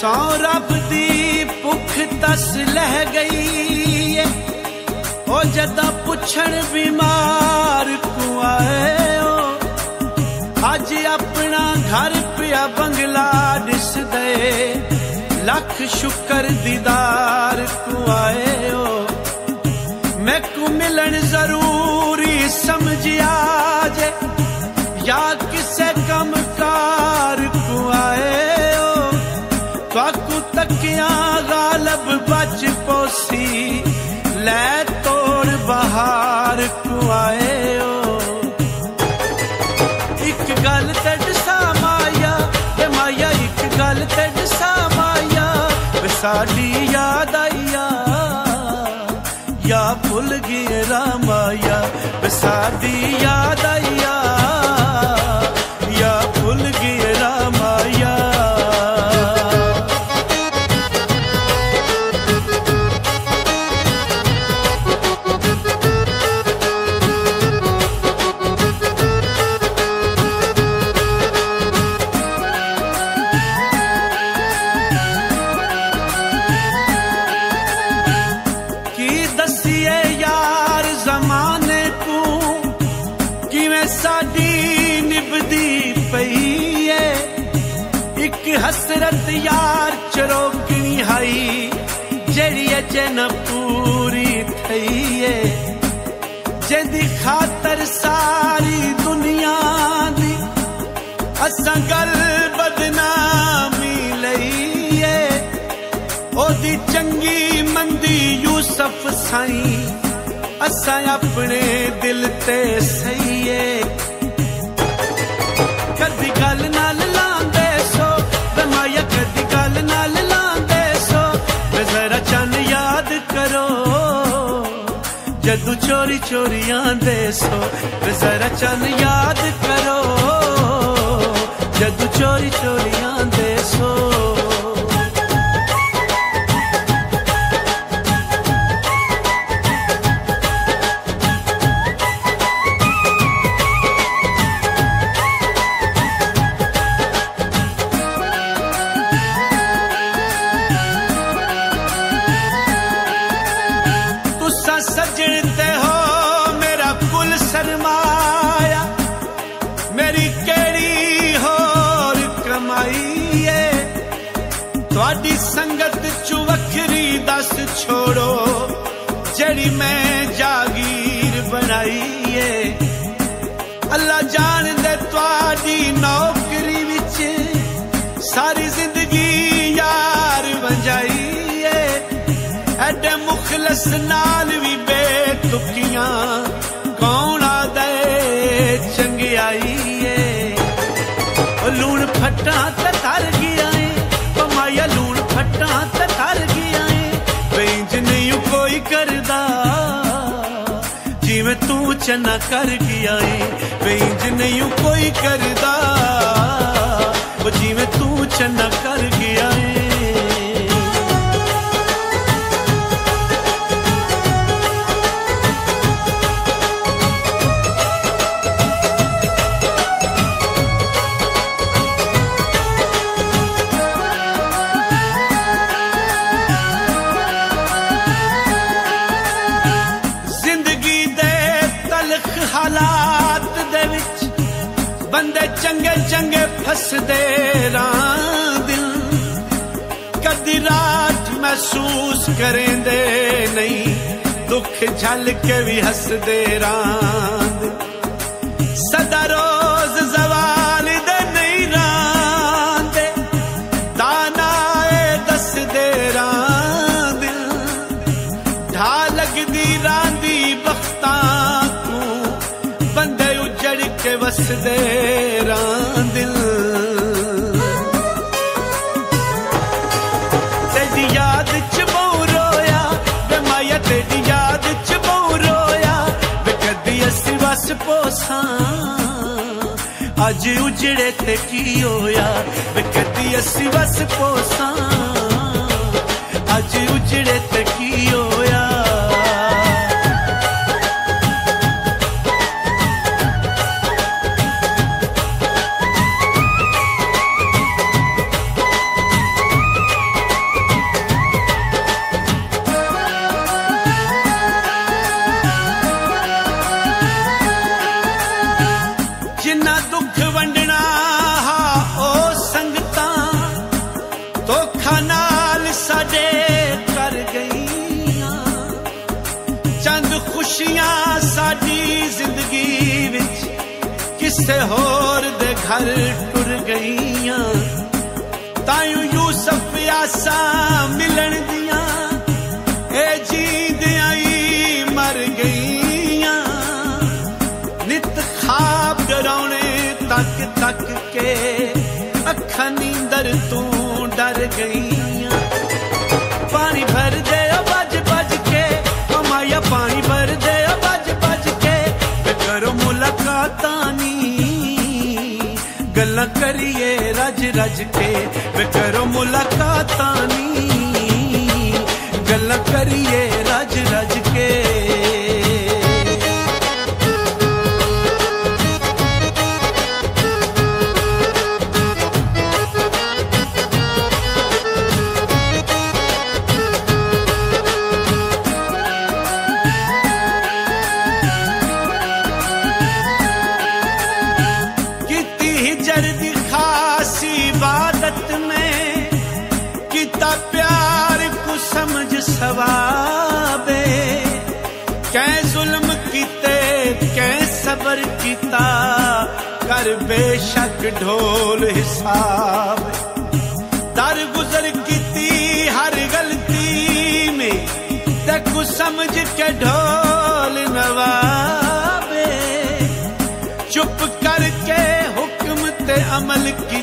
ਸੌ ਰੱਬ ਦੀ ਭੁੱਖ ਤਸ ਲਹਿ ਗਈ ਏ। ਉਹ ਜਦਾਂ ਪੁੱਛਣ ਬਿਮਾਰ ਕੋ ਆਏ ਅੱਜ ਆਪਣਾ ਘਰ ਪਿਆ ਬੰਗਲਾ ਦਿਸਦੇ ਲੱਖ ਸ਼ੁਕਰ ਦੀਦਾ ਪੋਸੀ ਲੈ ਤੋੜ ਬਹਾਰ ਕੋ ਇੱਕ ਗੱਲ ਤੇ ਦਸਾ ਮਾਇਆ ਤੇ ਮਾਇਆ ਇੱਕ ਗੱਲ ਤੇ ਦਸਾ ਮਾਇਆ ਵੇ ਸਾਡੀ ਯਾਦ ਆਈਆ। ਯਾ ਭੁੱਲ ਗਈ ਰਾਮਾਇਆ, ਵੇ ਸਾਡੀ ਯਾਦ ਆਈਆ। ਯਾ ਭੁੱਲ ਗਈ ਕਿਵੇਂ ਸਾਡੀ ਨਿਭਦੀ ਪਈ ਏ ਇੱਕ ਹਸਰਤ ਯਾਰ ਚਰੋਕਣੀ ਹਾਈ ਜਿਹੜੀ ਅਜੇ ਨ ਪੂਰੀ ਥਈ ਏ ਜਿਹਦੀ ਖਾਤਰ ਸਾਰੀ ਦੁਨੀਆ ਦੀ ਅਸਾਂ ਗੱਲ ਬਦਨਾਮੀ ਲਈ ਏ ਉਹਦੀ ਚੰਗੀ ਮੰਦੀ ਯੂਸਫ ਸਾਈ ਅਸਾਂ ਆਪਣੇ ਦਿਲ ਤੇ ਸਹੀਏ ਕਦੀ ਗੱਲ ਨਾਲ ਲਾਂਦੇ ਸੋ ਬਮਾਇਆ ਕਦੀ ਗੱਲ ਨਾਲ ਲਾਂਦੇ ਸੋ, ਵੇ ਜ਼ਰਾ ਚੰਨ ਯਾਦ ਕਰੋ। ਜਦੋਂ ਚੋਰੀ ਚੋਰੀ ਆਂਦੇ ਸੋ, ਵੇ ਜ਼ਰਾ ਚੰਨ ਯਾਦ ਕਰੋ। ਜਦੋਂ ਚੋਰੀ ਚੋਰੀ ਆਂਦੇ ਜਿਹੜੀ ਮੈਂ ਜਾਗੀਰ ਬਣਾਈ ਏ। ਅੱਲਾ ਜਾਣਦੇ ਤੁਹਾਡੀ ਨੌਕਰੀ ਵਿੱਚ ਸਾਰੀ ਜ਼ਿੰਦਗੀ ਯਾਰ ਵੰਜਾਈ ਏ। ਐਡੇ ਮੁਖਲਸ ਨਾਲ ਵੀ ਬੇਤੁਕੀਆਂ ਕੌਣ ਆਦੇ ਚੰਗਿਆਈ ਏ। ਉਹ ਲੂਣ ਫੱਟਾਂ ਚੰਨਾ ਕਰ ਗਿਆ ਏ ਵੇਂਜ ਨਹੀਂ ਓ ਕੋਈ ਕਰਦਾ। ਉਹ ਜਿਵੇਂ ਤੂੰ ਚੰਨਾ ਕਰ ਗਿਆ ਬੰਦੇ ਚੰਗੇ ਚੰਗੇ ਫਸਦੇ ਰਾਂ ਦਿਲ ਕਦੀ ਰਾਤ ਮਹਿਸੂਸ ਕਰੇਂਦੇ ਨਹੀਂ, ਦੁੱਖ ਝੱਲ ਕੇ ਵੀ ਹੱਸਦੇ ਰਾਂ ਕੇ ਰਾਂ ਦਿਲ। ਤੇਰੀ ਯਾਦ ਚ ਬਹੁ ਰੋਇਆ, ਵੇ ਮਾਇਆ ਤੇਰੀ ਯਾਦ ਚ ਬਹੁ ਰੋਇਆ, ਵੇ ਕਦੀ ਅਸੀਂ ਵਸ ਪੋਸਾਂ। ਅੱਜ ਉਜੜੇ ਤੇ ਕੀ ਹੋਇਆ, ਵੇ ਕਦੀ ਅਸੀਂ ਵਸ ਪੋਸਾਂ। ਅੱਜ ਉਜੜੇ ਤੇ ਕੀ ਸਾਡੀ ਜ਼ਿੰਦਗੀ ਵਿੱਚ ਕਿਸੇ ਹੋਰ ਦੇ ਘਰ ਟੁਰ ਗਈਆਂ। ਤਾਇਓ ਯੂਸਫ ਆਸਾਂ ਮਿਲਣ ਦੀਆਂ ਇਹ ਜੀਂਦਿਆਂ ਹੀ ਮਰ ਗਈਆਂ। ਨਿਤ ਖਾਬ ਡਰਾਉਣੇ ਤੱਕ ਤੱਕ ਕੇ ਅੱਖਾਂ ਨੀਂਦਰ ਤੋਂ ਡਰ ਗਈਆਂ। ਪਾਣੀ ਭਰ ਗੱਲਾਂ ਕਰੀਏ ਰਜ ਰਜ ਕੇ ਵੇ ਕਰੋ ਮੁਲਾਕਾਤਾਂ ਨੀ। ਗੱਲਾਂ ਕਰੀਏ ਰਜ ਰਜ ਕੇ। پیار کو سمجھ ثواب کی ظلم کیتے کی صبر کیتا کر بے شک ڈھول حساب۔ در گزر کیتی ہر غلطی میں۔ تک سمجھ کے ڈھول نواب چپ کر کے حکم تے عمل کی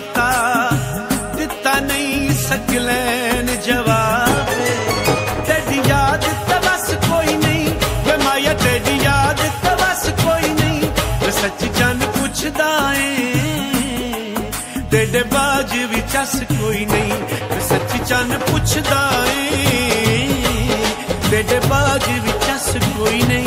ਬਾਜ ਅਸ ਕੋਈ ਨਹੀਂ ਵੇ ਸੱਚ ਜਨ ਪੁੱਛਦਾ ਏ। ਤੇਰੇ ਬਾਜ ਵਿੱਚ ਅਸ ਕੋਈ ਨਹੀਂ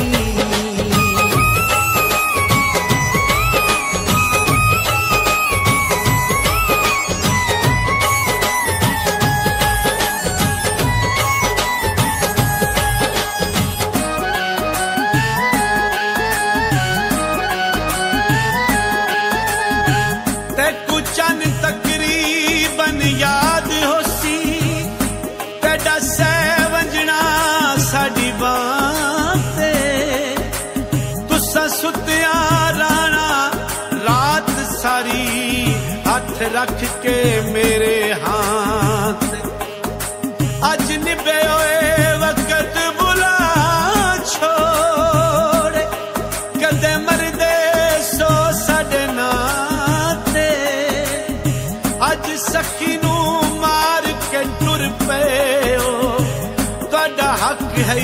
ਹੱਥ ਰੱਖ ਕੇ ਮੇਰੇ ਹੱਥ ਅੱਜ ਨਿਭੇ ਹੋਏ ਵਕਤ ਬੁਲਾ ਛੋੜੇ ਕਦੇ ਮਰਦੇ ਸੋ ਸਾਡੇ ਨਾਤੇ ਅੱਜ ਸਖੀ ਨੂੰ ਮਾਰ ਕੇ ਟੁਰ ਪਏ ਹੋ ਤੁਹਾਡਾ ਹੱਕ ਹੈ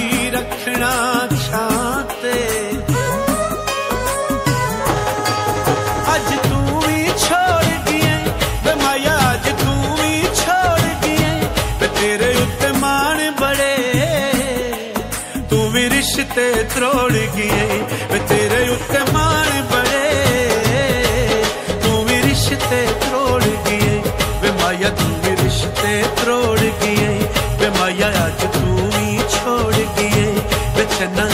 تروڑ گئے برے اکمان بڑے تی رشتے تروڑ گئے میں مائیا تھی رشتے تروڑ گئی میں مائیا اچ تھی چھوڑ گئی میں چن